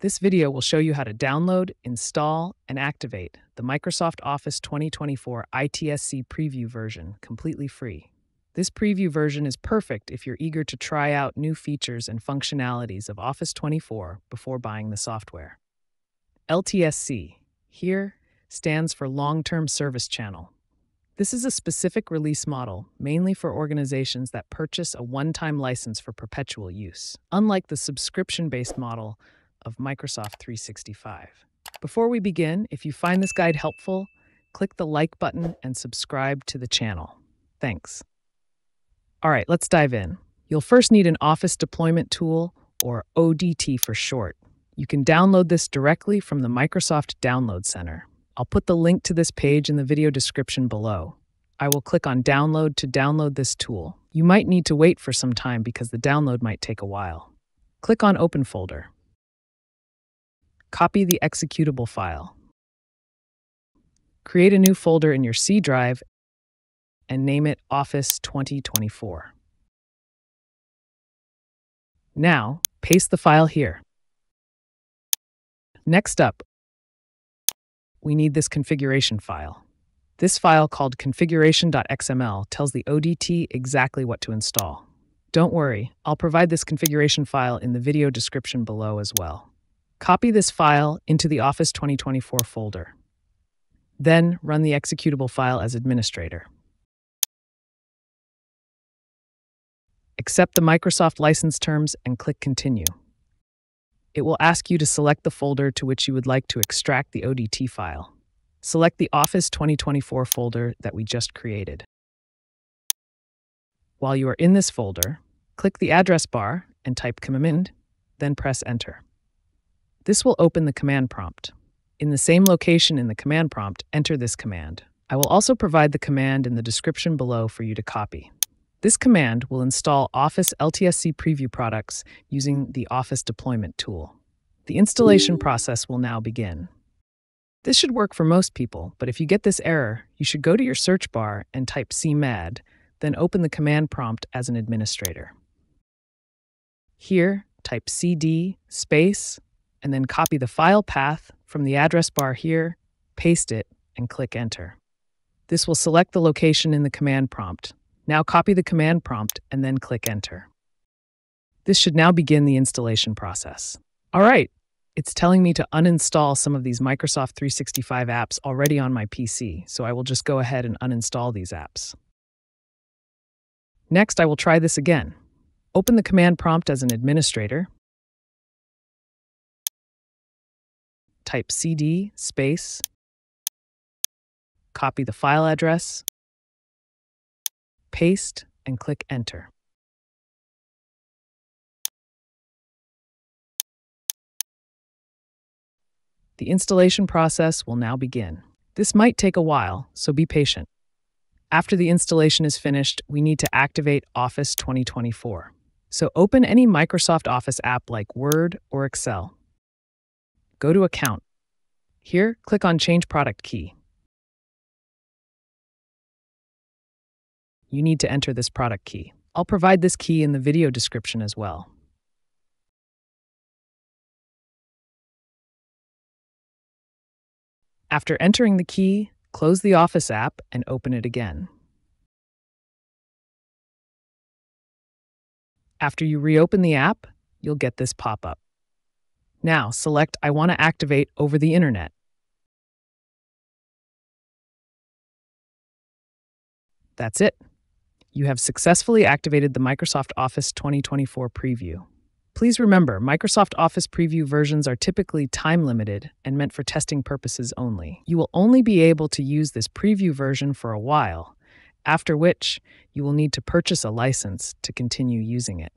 This video will show you how to download, install, and activate the Microsoft Office 2024 LTSC Preview version completely free. This preview version is perfect if you're eager to try out new features and functionalities of Office 24 before buying the software. LTSC, here, stands for Long Term Service Channel. This is a specific release model, mainly for organizations that purchase a one time license for perpetual use, unlike the subscription based model of Microsoft 365. Before we begin, if you find this guide helpful, click the like button and subscribe to the channel. Thanks. All right, let's dive in. You'll first need an Office Deployment Tool, or ODT for short. You can download this directly from the Microsoft Download Center. I'll put the link to this page in the video description below. I will click on Download to download this tool. You might need to wait for some time because the download might take a while. Click on Open Folder. Copy the executable file. Create a new folder in your C drive and name it Office 2024. Now, paste the file here. Next up, we need this configuration file. This file called configuration.xml tells the ODT exactly what to install. Don't worry, I'll provide this configuration file in the video description below as well. Copy this file into the Office 2024 folder. Then run the executable file as administrator. Accept the Microsoft license terms and click Continue. It will ask you to select the folder to which you would like to extract the ODT file. Select the Office 2024 folder that we just created. While you are in this folder, click the address bar and type command, then press enter. This will open the command prompt. In the same location in the command prompt, enter this command. I will also provide the command in the description below for you to copy. This command will install Office LTSC Preview products using the Office Deployment tool. The installation hmm. process will now begin. This should work for most people, but if you get this error, you should go to your search bar and type cmd, then open the command prompt as an administrator. Here, type cd space, and then copy the file path from the address bar here, paste it, and click enter. This will select the location in the command prompt, now copy the command prompt and then click Enter. This should now begin the installation process. All right, it's telling me to uninstall some of these Microsoft 365 apps already on my PC, so I will just go ahead and uninstall these apps. Next, I will try this again. Open the command prompt as an administrator. Type cd space, copy the file address, paste, and click Enter. The installation process will now begin. This might take a while, so be patient. After the installation is finished, we need to activate Office 2024. So open any Microsoft Office app like Word or Excel. Go to Account. Here, click on Change Product Key. you need to enter this product key. I'll provide this key in the video description as well. After entering the key, close the Office app and open it again. After you reopen the app, you'll get this pop-up. Now, select I want to activate over the Internet. That's it you have successfully activated the Microsoft Office 2024 preview. Please remember, Microsoft Office preview versions are typically time limited and meant for testing purposes only. You will only be able to use this preview version for a while, after which you will need to purchase a license to continue using it.